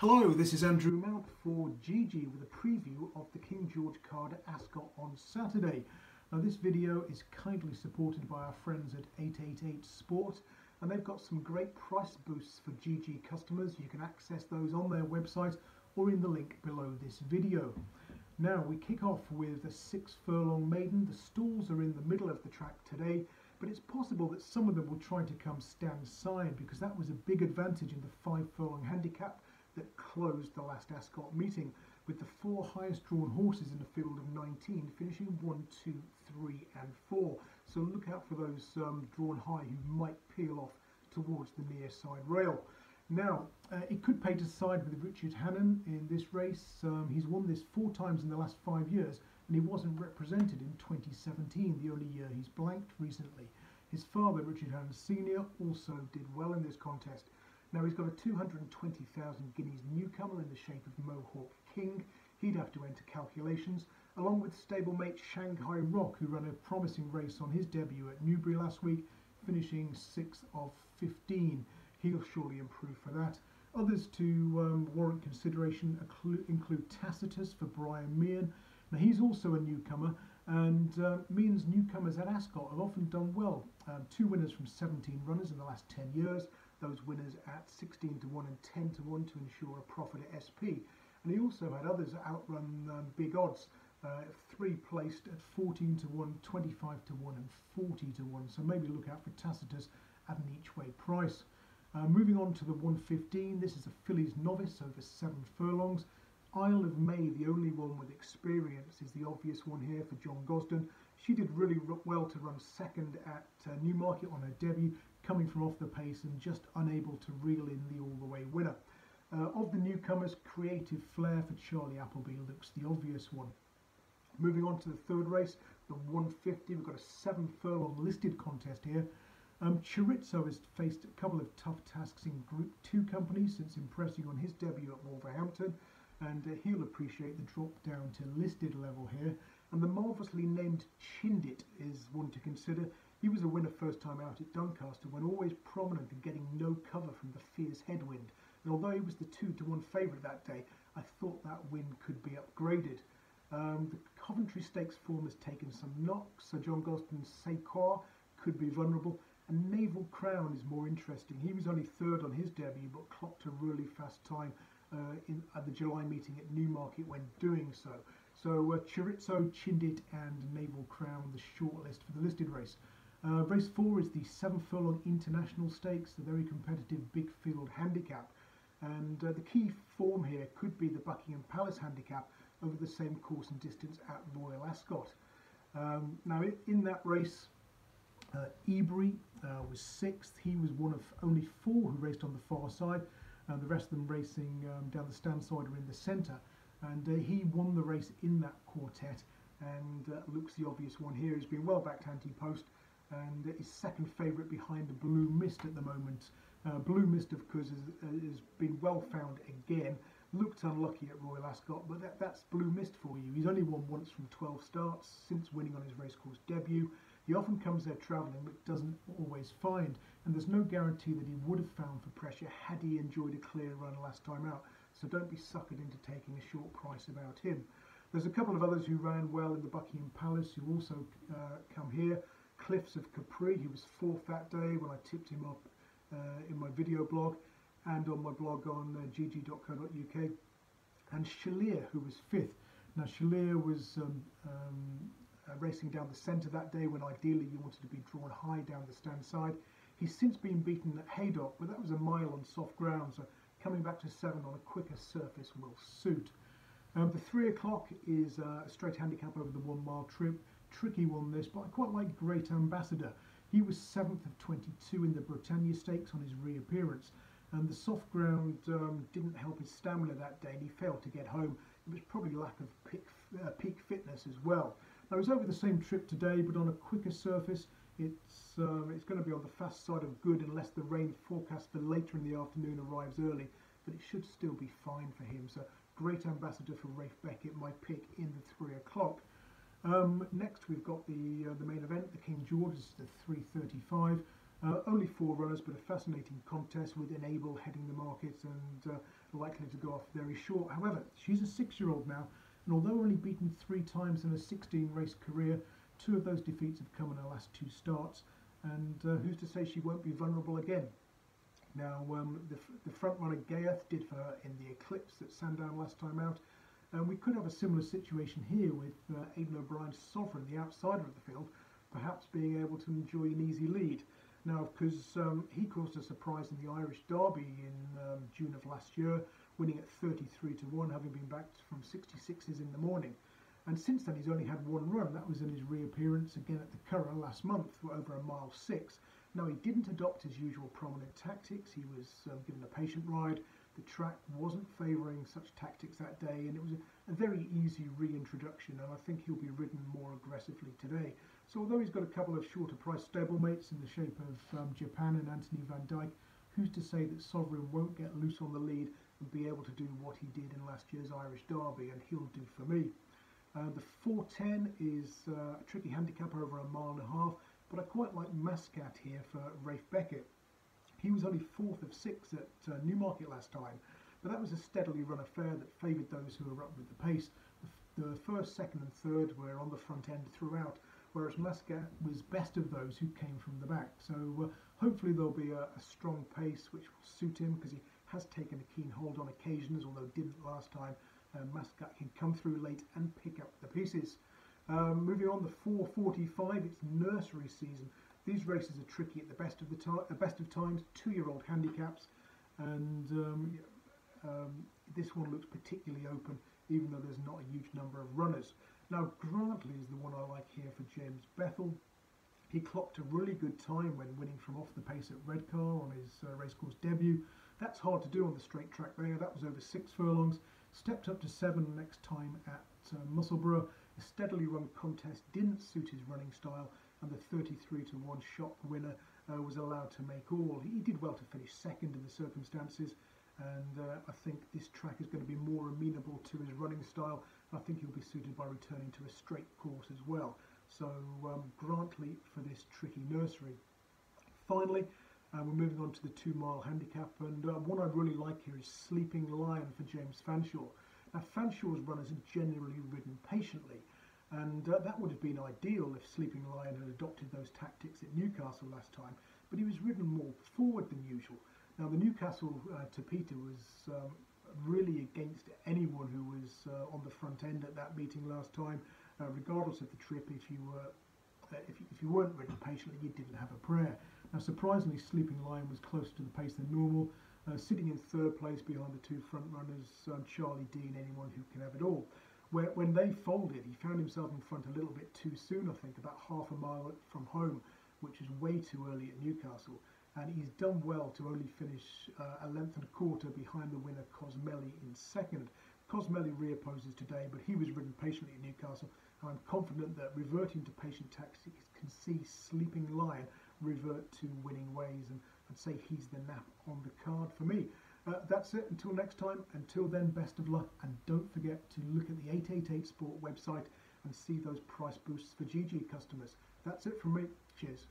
Hello, this is Andrew Mount for GG with a preview of the King George card at Ascot on Saturday. Now this video is kindly supported by our friends at 888 Sport and they've got some great price boosts for GG customers. You can access those on their website or in the link below this video. Now we kick off with a six furlong maiden. The stalls are in the middle of the track today but it's possible that some of them will try to come stand side because that was a big advantage in the five furlong handicap that closed the last Ascot meeting, with the four highest drawn horses in the field of 19 finishing 1, 2, 3 and 4. So look out for those um, drawn high who might peel off towards the near side rail. Now, uh, it could pay to side with Richard Hannon in this race. Um, he's won this four times in the last five years and he wasn't represented in 2017, the only year he's blanked recently. His father, Richard Hannon Sr., also did well in this contest. Now he's got a 220,000 guineas newcomer in the shape of Mohawk King. He'd have to enter calculations, along with stablemate Shanghai Rock, who ran a promising race on his debut at Newbury last week, finishing 6th of 15. He'll surely improve for that. Others to um, warrant consideration include Tacitus for Brian Meehan. Now he's also a newcomer, and uh, Meehan's newcomers at Ascot have often done well. Um, two winners from 17 runners in the last 10 years those winners at 16 to 1 and 10 to 1 to ensure a profit at SP. And he also had others outrun um, big odds. Uh, three placed at 14 to 1, 25 to 1 and 40 to 1. So maybe look out for Tacitus at an each way price. Uh, moving on to the 115, this is a fillies novice over seven furlongs. Isle of May, the only one with experience, is the obvious one here for John Gosden. She did really well to run second at uh, Newmarket on her debut, coming from off the pace and just unable to reel in the all-the-way winner. Uh, of the newcomers, Creative Flair for Charlie Appleby looks the obvious one. Moving on to the third race, the 150, we've got a seven furlong listed contest here. Um, has faced a couple of tough tasks in Group 2 companies since impressing on his debut at Wolverhampton, and uh, he'll appreciate the drop down to listed level here. And the marvellously named Chindit is one to consider. He was a winner first time out at Doncaster when always prominent and getting no cover from the fierce headwind. And although he was the 2 to 1 favourite that day, I thought that win could be upgraded. Um, the Coventry Stakes form has taken some knocks. Sir John Gosden's Sequoia could be vulnerable. And Naval Crown is more interesting. He was only third on his debut, but clocked a really fast time uh, in, at the July meeting at Newmarket when doing so. So uh, Chindit and Naval Crown, the shortlist for the listed race. Uh, race 4 is the 7 furlong international stakes, the very competitive big field handicap. And uh, the key form here could be the Buckingham Palace handicap over the same course and distance at Royal Ascot. Um, now, in that race, uh, Ebury uh, was sixth. He was one of only four who raced on the far side, and the rest of them racing um, down the stand side or in the centre. And uh, he won the race in that quartet, and uh, looks the obvious one here. He's been well backed anti-post, and is second favourite behind the Blue Mist at the moment. Uh, Blue Mist, of course, has, uh, has, been well found again. Looked unlucky at Royal Ascot, but that, that's Blue Mist for you. He's only won once from 12 starts since winning on his racecourse debut. He often comes there travelling, but doesn't always find, and there's no guarantee that he would have found for pressure had he enjoyed a clear run last time out. So don't be suckered into taking a short price about him. There's a couple of others who ran well in the Buckingham Palace who also uh, come here. Cliffs of Capri. He was fourth that day when I tipped him up uh, in my video blog and on my blog on uh, gg.co.uk. And Chalier, who was fifth. Now, Chalier was um, um, uh, racing down the centre that day when ideally you wanted to be drawn high down the stand side. He's since been beaten at Haydock, but that was a mile on soft ground, so coming back to seven on a quicker surface will suit. Um, the three o'clock is uh, a straight handicap over the one mile trip tricky one this, but I quite like Great Ambassador. He was 7th of 22 in the Britannia Stakes on his reappearance, and the soft ground um, didn't help his stamina that day, and he failed to get home. It was probably lack of peak, uh, peak fitness as well. Now, he's over the same trip today, but on a quicker surface. It's, uh, it's going to be on the fast side of good unless the rain forecast for later in the afternoon arrives early, but it should still be fine for him. So, great ambassador for Ralph Beckett, my pick in the 3 o'clock. Um, next we've got the uh, the main event, the King George, this is the 335. Uh, only four runners, but a fascinating contest with Enable heading the market and uh, likely to go off very short. However, she's a six-year-old now, and although only beaten three times in a 16-race career, two of those defeats have come in her last two starts, and uh, who's to say she won't be vulnerable again? Now, um, the, the front runner Ghaiyyath did for her in the Eclipse at Sandown last time out, and we could have a similar situation here with uh, Aidan O'Brien's Sovereign, the outsider of the field, perhaps being able to enjoy an easy lead. Now, because um, he caused a surprise in the Irish Derby in um, June of last year, winning at 33 to 1, having been backed from 66s in the morning. And since then, he's only had one run. That was in his reappearance again at the Curragh last month, for over a mile six. Now, he didn't adopt his usual prominent tactics. He was um, given a patient ride. The track wasn't favouring such tactics that day, and it was a, a very easy reintroduction. And I think he'll be ridden more aggressively today. So, although he's got a couple of shorter price stablemates in the shape of um, Japan and Anthony Van Dyck, who's to say that Sovereign won't get loose on the lead and be able to do what he did in last year's Irish Derby, and he'll do for me. Uh, the 410 is uh, a tricky handicap over a mile and a half, but I quite like Mascat here for Ralph Beckett. He was only fourth of six at uh, Newmarket last time, but that was a steadily run affair that favoured those who were up with the pace. The, the, first, second, and third were on the front end throughout, whereas Mascat was best of those who came from the back. So uh, hopefully there'll be a, a, strong pace which will suit him because he has taken a keen hold on occasions, although didn't last time. Uh, Mascat can come through late and pick up the pieces. Um, moving on, the 445, it's nursery season. These races are tricky at the best of the uh, best of times, two-year-old handicaps, and um, um, this one looks particularly open, even though there's not a huge number of runners. Now, Grantley is the one I like here for James Bethell. He clocked a really good time when winning from off the pace at Redcar on his uh, racecourse debut. That's hard to do on the straight track there. That was over six furlongs. Stepped up to seven next time at uh, Musselburgh. A steadily run contest didn't suit his running style, and the 33 to 1 shot winner uh, was allowed to make all. He did well to finish second in the circumstances, and uh, I think this track is going to be more amenable to his running style. I think he'll be suited by returning to a straight course as well. So um, Grantley for this tricky nursery. Finally, uh, we're moving on to the two mile handicap, and uh, one I really like here is Sleeping Lion for James Fanshawe. Now, Fanshawe's runners are generally ridden patiently, and uh, that would have been ideal if Sleeping Lion had adopted those tactics at Newcastle last time, but he was ridden more forward than usual. Now, the Newcastle uh, Tapeta was um, really against anyone who was uh, on the front end at that meeting last time, uh, regardless of the trip. If you were uh, if, if you weren't ridden patiently, you didn't have a prayer. Now, surprisingly, Sleeping Lion was closer to the pace than normal, uh, sitting in third place behind the two front runners, um, Charlie Dean, anyone who can have it all. Where, when they folded, he found himself in front a little bit too soon, I think, about half a mile from home, which is way too early at Newcastle. And he's done well to only finish uh, a length and a quarter behind the winner, Cosmelli, in second. Cosmelli reopposes today, but he was ridden patiently at Newcastle. And I'm confident that reverting to patient tactics can see Sleeping Lion revert to winning ways and, and say he's the nap on the card for me. Uh, that's it. Until next time. Until then, best of luck. And don't forget to look at the 888 Sport website and see those price boosts for GG customers. That's it from me. Cheers.